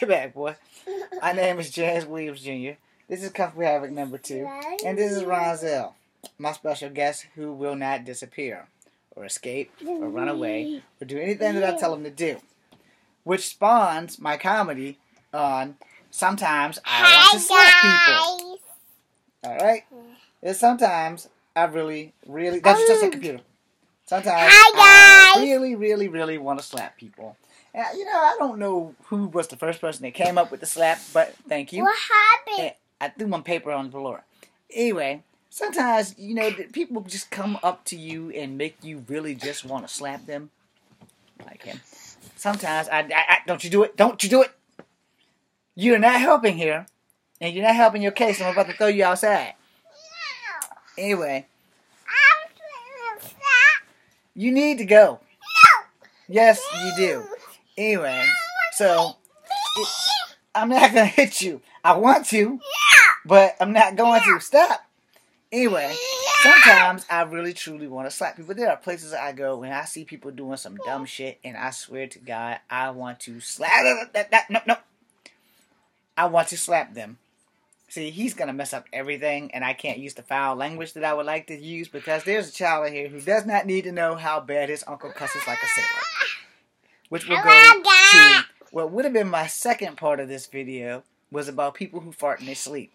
Get back, boy. My name is James Williams Jr. This is Fu Havoc number two. And this is Ronzel, my special guest who will not disappear, or escape, or run away, or do anything that I tell him to do. Which spawns my comedy on Sometimes I want to slap people. Alright? And sometimes I really, really. That's just a computer. Sometimes Hi, I really, really, really want to slap people. And, you know, I don't know who was the first person that came up with the slap, but thank you. What happened? And I threw my paper on the floor. Anyway, sometimes, you know, people just come up to you and make you really just want to slap them. Like him. Sometimes, I, I, I, don't you do it. Don't you do it. You're not helping here. And you're not helping your case. I'm about to throw you outside. No. Anyway, I'm trying to stop. you need to go. No. Yes, you do. Anyway, so it, I'm not gonna hit you. I want to, but I'm not going to. Stop. Anyway, sometimes I really truly want to slap people. There are places I go when I see people doing some dumb shit, and I swear to God, I want to slap them. That, that, no, no. I want to slap them. See, he's gonna mess up everything, and I can't use the foul language that I would like to use because there's a child in here who does not need to know how bad his uncle cusses like a sailor. Which will go to what would have been my second part of this video was about people who fart in their sleep.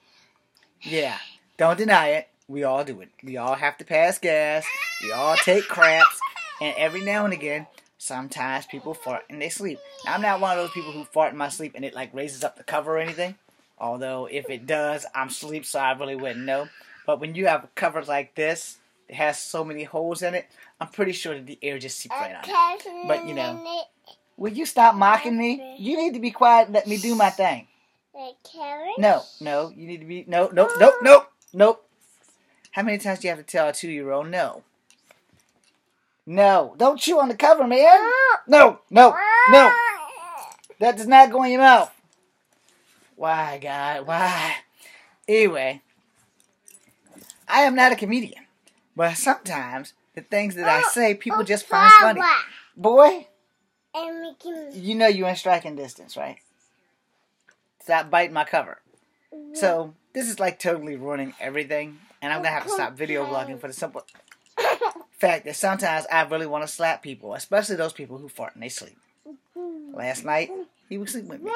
Yeah, don't deny it. We all do it. We all have to pass gas. We all take craps, and every now and again, sometimes people fart in their sleep. Now, I'm not one of those people who fart in my sleep and it like raises up the cover or anything. Although if it does, I'm asleep, so I really wouldn't know. But when you have a cover like this, it has so many holes in it. I'm pretty sure that the air just seeps right on it. But, you know. Will you stop mocking me? You need to be quiet and let me do my thing. No, no, you need to be no, no, no, no, nope. How many times do you have to tell a two-year-old no? No, don't chew on the cover, man. No, no, no. That does not go in your mouth. Why, God, why? Anyway, I am not a comedian, but sometimes the things that I oh, say, people oh, just find funny. Boy, And we can. you know you're in striking distance, right? Stop biting my cover. So this is like totally ruining everything, and I'm gonna have to stop video blogging for the simple fact that sometimes I really want to slap people, especially those people who fart in their sleep. Last night he was sleeping with me,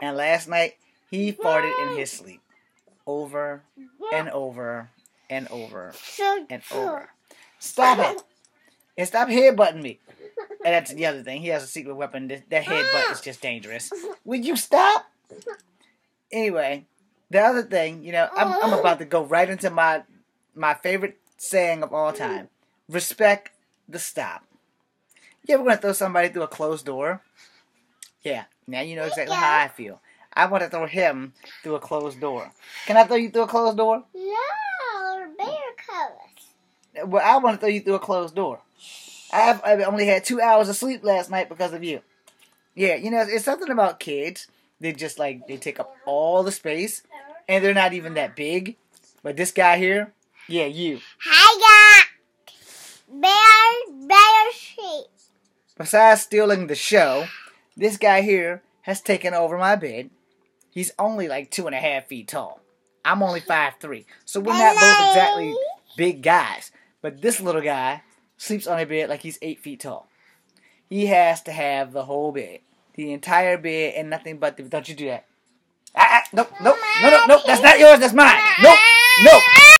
and last night he farted in his sleep, over and over and over and over. Stop it! And stop headbutting me. And that's the other thing. He has a secret weapon. That, that headbutt is just dangerous. Would you stop? Anyway, the other thing, you know, I'm, I'm oh. about to go right into my my favorite saying of all time: respect the stop. You ever to throw somebody through a closed door? Yeah. Now you know exactly how I feel. I want to throw him through a closed door. Can I throw you through a closed door? No, colors. Well, I want to throw you through a closed door. I've, I've only had two hours of sleep last night because of you. Yeah, you know, it's something about kids. They just like they take up all the space, and they're not even that big. But this guy here, yeah, you. Hi, got bear, bear sheep. Besides stealing the show, this guy here has taken over my bed. He's only like two and a half feet tall. I'm only five three, so we're not both exactly big guys. But this little guy sleeps on a bed like he's eight feet tall. He has to have the whole bed, the entire bed, and nothing but the. Don't you do that? Ah, ah, nope, nope, no, no, no. That's not yours. That's mine. Nope, nope.